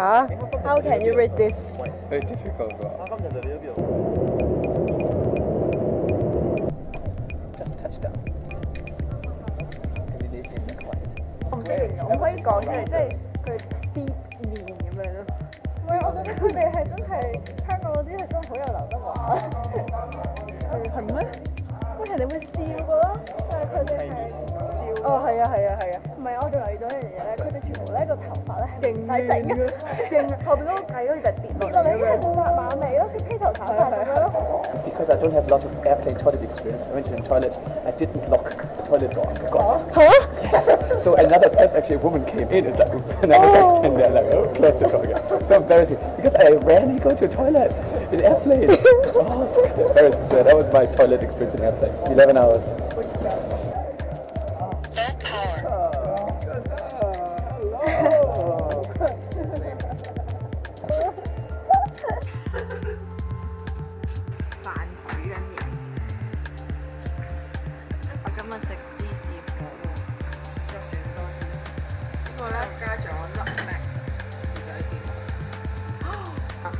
吓？How can you read this? Very difficult. Just 唔識形容，我可以講出嚟，即係佢啲面咁樣咯。唔係，我覺得佢哋係真係香港嗰啲係真係好有劉德華。係咩？喂，人哋會笑噶咯，但係佢哋係笑。哦，係啊，係啊，係啊。唔係，我仲留意到一樣嘢咧，咧个头发咧系唔使整嘅，劲后边嗰个计好似就跌落嚟咁样。扎马尾咯，啲披头散发咁样咯。 Because I don't have a lot of airplane toilet experience, I went to the toilet, I didn't lock the toilet door, I forgot. 吓？ Yes. So another person, actually a woman came in, it's like, oops, and I was like standing there like, oh, close the door again. So embarrassing. Because I rarely go to a toilet in airplanes. oh, it's embarrassing. So that was my toilet experience in airplane. 11 hours. 片。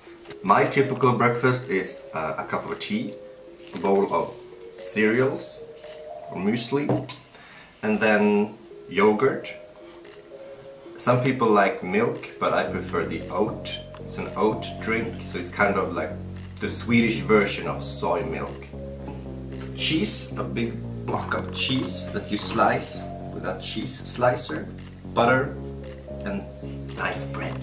My typical breakfast is uh, a cup of tea, a bowl of cereals or muesli, and then yogurt. Some people like milk, but I prefer the oat. It's an oat drink, so it's kind of like the Swedish version of soy milk. Cheese, a big block of cheese that you slice with a cheese slicer, butter, and nice bread.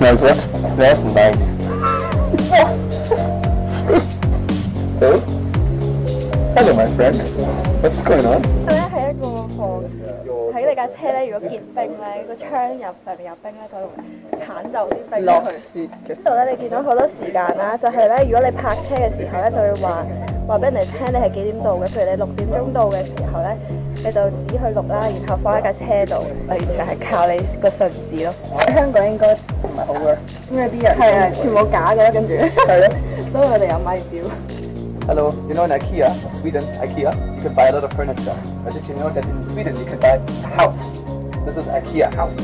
Smells what? Nice. oh? Hello, my friend. What's going on? 佢咧係一個防喺你架車咧，如果結冰咧，個窗入上面有冰咧，佢會剷走啲冰落落去。雪嘅呢度咧，你見到好多時間啦，就係咧，如果你泊車嘅時候咧，就會話話俾人哋聽你係幾點到嘅。譬如你六點鐘到嘅時候咧，你就只去錄啦，然後放喺架車度，完全係靠你個信字咯。香港應該唔係好嘅。因為啲人係啊，全部假嘅啦，跟住係咯。所以我哋有米表。Hello, you know in IKEA, Sweden, IKEA, you can buy a lot of furniture. But did you know that in Sweden you can buy a house? This is IKEA house.